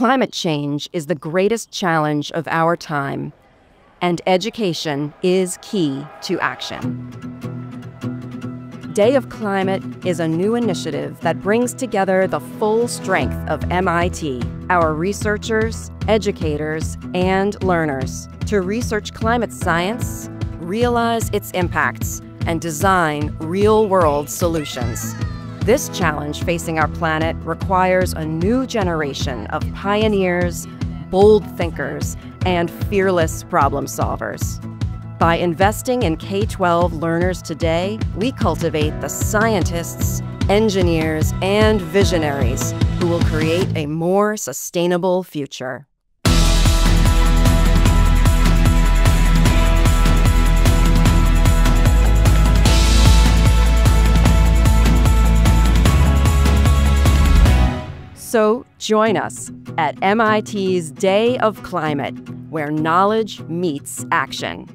Climate change is the greatest challenge of our time, and education is key to action. Day of Climate is a new initiative that brings together the full strength of MIT, our researchers, educators, and learners to research climate science, realize its impacts, and design real world solutions. This challenge facing our planet requires a new generation of pioneers, bold thinkers, and fearless problem solvers. By investing in K 12 learners today, we cultivate the scientists, engineers, and visionaries who will create a more sustainable future. So join us at MIT's Day of Climate, where knowledge meets action.